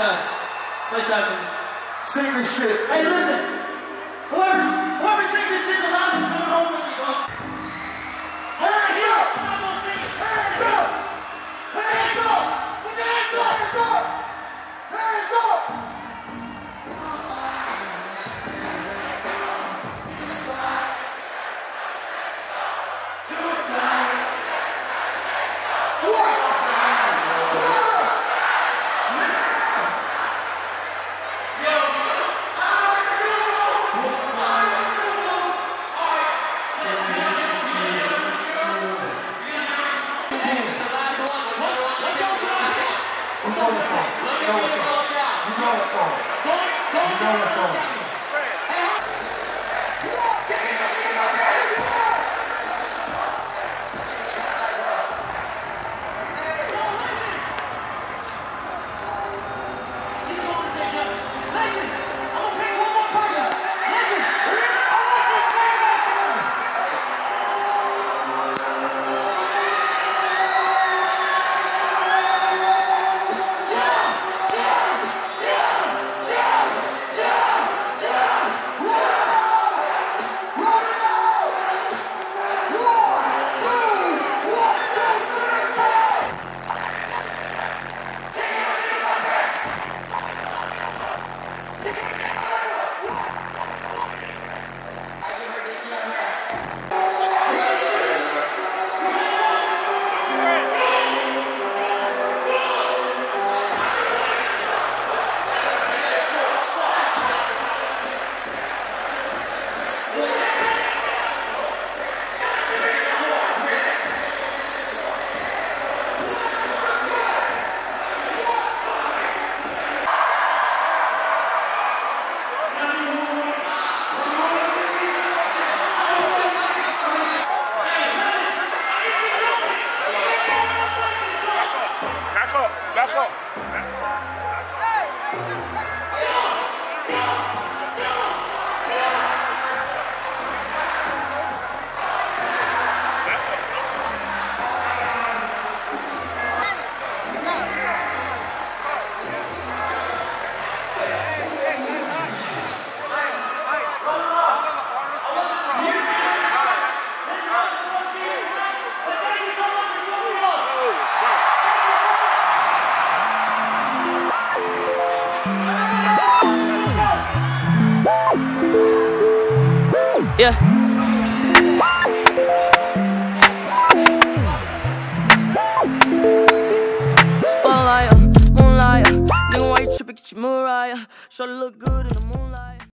time. Nice. Sing this shit. Hey, listen. Whoever, whoever sings this shit the loudest, come home with me, You know back Yeah. Spotlight, moonlight, why you tripping? Get your look good in the moonlight.